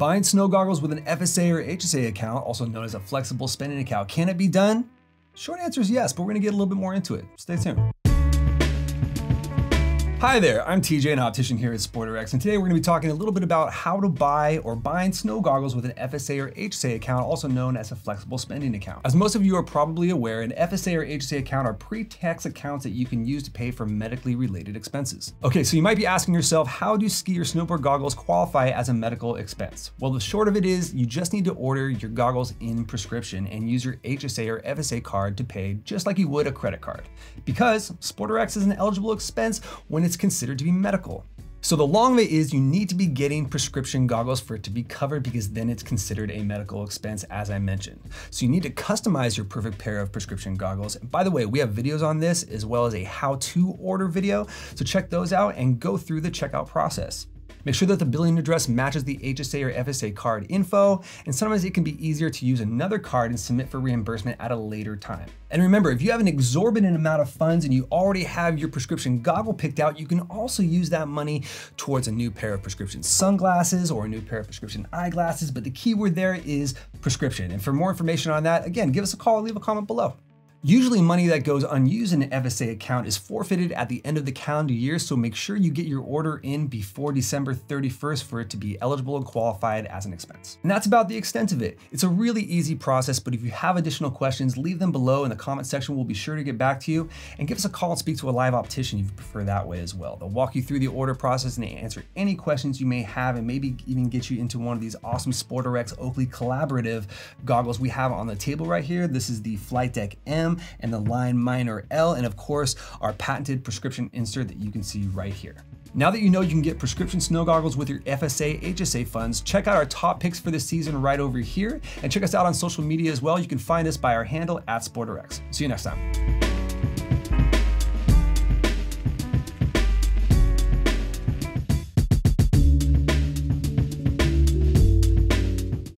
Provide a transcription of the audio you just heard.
Buying snow goggles with an FSA or HSA account, also known as a flexible spending account, can it be done? Short answer is yes, but we're gonna get a little bit more into it. Stay tuned. Hi there, I'm TJ, an optician here at SportRx, and today we're going to be talking a little bit about how to buy or bind snow goggles with an FSA or HSA account, also known as a flexible spending account. As most of you are probably aware, an FSA or HSA account are pre-tax accounts that you can use to pay for medically related expenses. Okay, so you might be asking yourself, how do ski or snowboard goggles qualify as a medical expense? Well, the short of it is you just need to order your goggles in prescription and use your HSA or FSA card to pay just like you would a credit card. Because SportRx is an eligible expense when it's it's considered to be medical. So the long of it is you need to be getting prescription goggles for it to be covered because then it's considered a medical expense as I mentioned. So you need to customize your perfect pair of prescription goggles. And by the way, we have videos on this as well as a how to order video. So check those out and go through the checkout process. Make sure that the billing address matches the HSA or FSA card info, and sometimes it can be easier to use another card and submit for reimbursement at a later time. And remember, if you have an exorbitant amount of funds and you already have your prescription goggle picked out, you can also use that money towards a new pair of prescription sunglasses or a new pair of prescription eyeglasses, but the key word there is prescription. And for more information on that, again, give us a call or leave a comment below. Usually money that goes unused in an FSA account is forfeited at the end of the calendar year, so make sure you get your order in before December 31st for it to be eligible and qualified as an expense. And that's about the extent of it. It's a really easy process, but if you have additional questions, leave them below in the comment section. We'll be sure to get back to you and give us a call and speak to a live optician if you prefer that way as well. They'll walk you through the order process and answer any questions you may have and maybe even get you into one of these awesome SportRx Oakley collaborative goggles we have on the table right here. This is the Flight Deck M and the Line Miner L, and of course, our patented prescription insert that you can see right here. Now that you know you can get prescription snow goggles with your FSA, HSA funds, check out our top picks for the season right over here, and check us out on social media as well. You can find us by our handle at SportRx. See you next time.